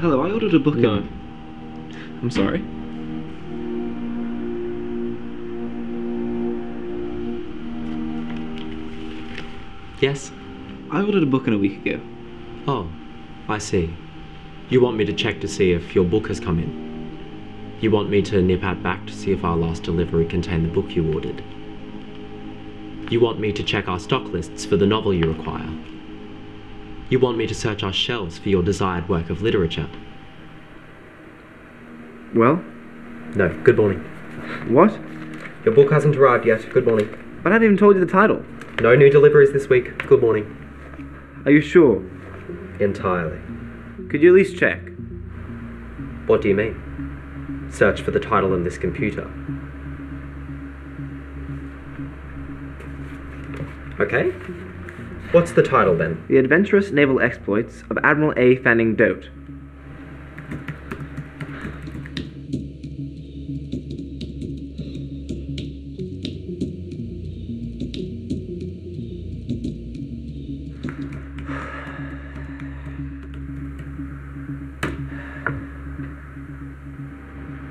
hello, I ordered a book. No. I'm sorry. Yes? I ordered a book in a week ago. Oh, I see. You want me to check to see if your book has come in? You want me to nip out back to see if our last delivery contained the book you ordered? You want me to check our stock lists for the novel you require? You want me to search our shelves for your desired work of literature? Well, No, good morning. what? Your book hasn't arrived yet. Good morning. But I haven't even told you the title. No new deliveries this week. Good morning. Are you sure? Entirely. Could you at least check? What do you mean? Search for the title in this computer. Okay. What's the title then? The Adventurous Naval Exploits of Admiral A. Fanning Dote.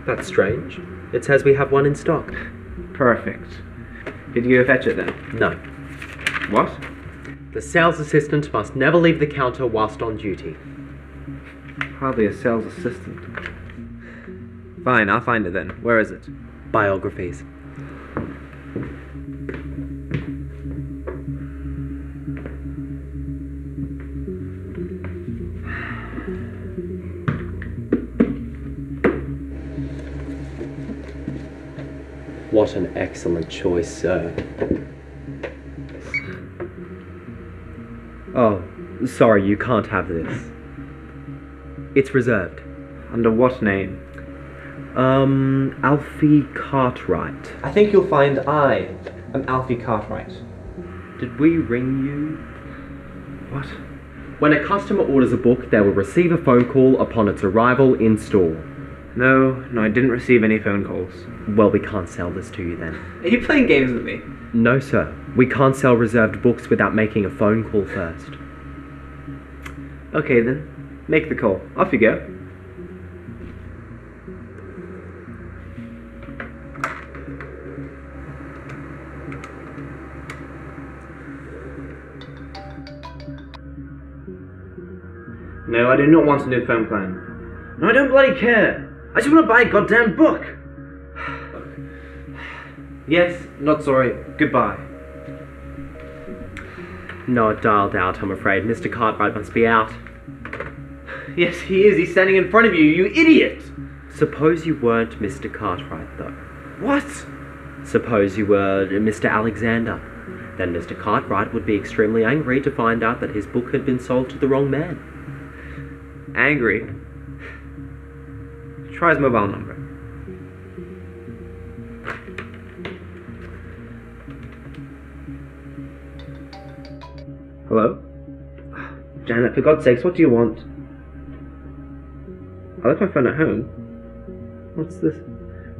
That's strange. It says we have one in stock. Perfect. Did you go fetch it then? No. What? The sales assistant must never leave the counter whilst on duty. Hardly a sales assistant. Fine, I'll find it then. Where is it? Biographies. What an excellent choice, sir. Oh, sorry, you can't have this. It's reserved. Under what name? Um, Alfie Cartwright. I think you'll find I am Alfie Cartwright. Did we ring you? What? When a customer orders a book, they will receive a phone call upon its arrival in store. No, no, I didn't receive any phone calls. Well, we can't sell this to you then. Are you playing games with me? No, sir. We can't sell reserved books without making a phone call first. Okay then. Make the call. Off you go. No, I do not want a new phone plan. No, I don't bloody care. I just want to buy a goddamn book. yes, not sorry. Goodbye. No, dialed out, I'm afraid. Mr. Cartwright must be out. Yes, he is. He's standing in front of you, you idiot! Suppose you weren't Mr. Cartwright, though. What? Suppose you were Mr. Alexander. Then Mr. Cartwright would be extremely angry to find out that his book had been sold to the wrong man. Angry. Try his mobile number. Hello? Janet, for God's sakes, what do you want? I left my phone at home. What's this?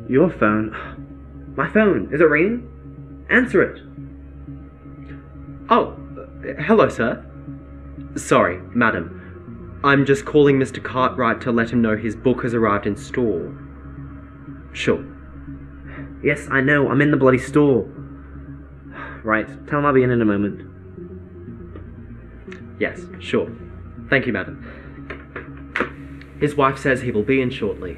Your phone? My phone. Is it ringing? Answer it. Oh, uh, hello, sir. Sorry, madam. I'm just calling Mr. Cartwright to let him know his book has arrived in store. Sure. Yes, I know. I'm in the bloody store. Right. Tell him I'll be in in a moment. Yes, sure. Thank you, madam. His wife says he will be in shortly.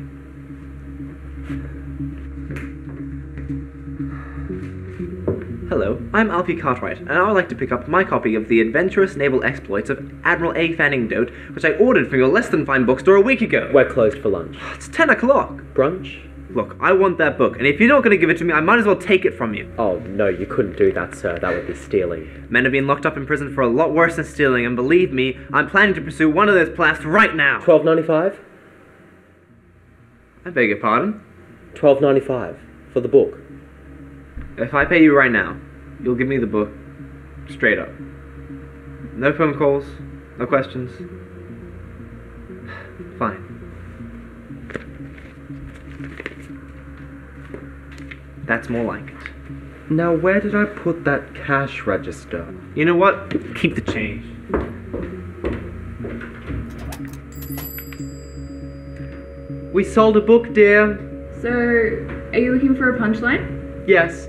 Hello, I'm Alfie Cartwright, and I would like to pick up my copy of The Adventurous Naval Exploits of Admiral A. Fanning Dote, which I ordered from your less than fine bookstore a week ago. We're closed for lunch. It's 10 o'clock. Brunch? Look, I want that book, and if you're not going to give it to me, I might as well take it from you. Oh, no, you couldn't do that, sir. That would be stealing. Men have been locked up in prison for a lot worse than stealing, and believe me, I'm planning to pursue one of those plasts right now. Twelve ninety-five. I beg your pardon? Twelve ninety-five for the book. If I pay you right now, you'll give me the book straight up. No phone calls, no questions. Fine. That's more like it. Now, where did I put that cash register? You know what? Keep the change. We sold a book, dear. So, are you looking for a punchline? Yes.